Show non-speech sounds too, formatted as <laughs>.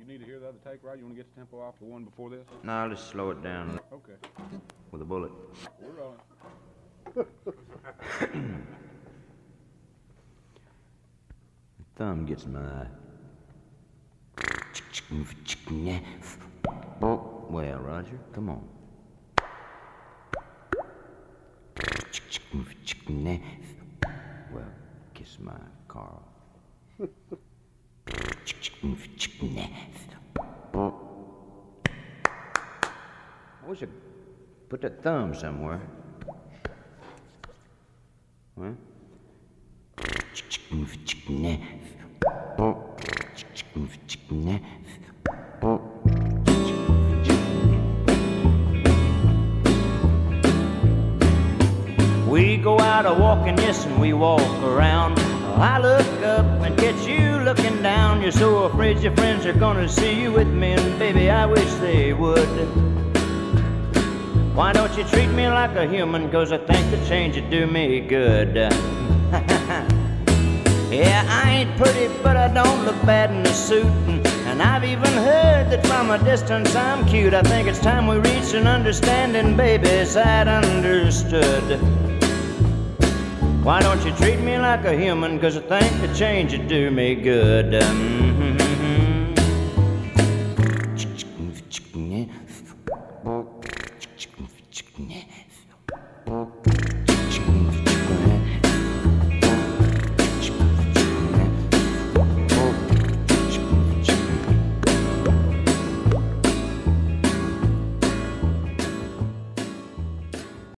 You need to hear the other take, right? You want to get the tempo off the one before this? No, I'll just slow it down Okay. with a bullet. We're rolling. <laughs> Thumb gets my eye. <laughs> Well, Roger, come on. <laughs> Well, kiss my Carl. Wish I put that thumb somewhere. We go out a walking, yes, and we walk around. I look up and catch you looking down. You're so afraid your friends are gonna see you with me, and baby, I wish they would. Why don't you treat me like a human? Cause I think the change would do me good. <laughs> yeah, I ain't pretty, but I don't look bad in a suit. And, I've even heard that from a distance I'm cute. I think it's time we reach an understanding, baby. Sad understood. Why don't you treat me like a human? Cause I think the change would do me good. Um,